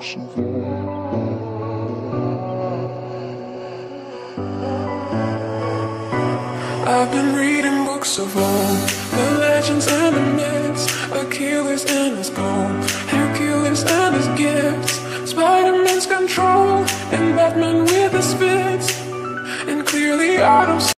I've been reading books of old, the legends and the myths, Achilles and his gold, Hercules and his gifts, Spider-Man's control, and Batman with his fits. And clearly I don't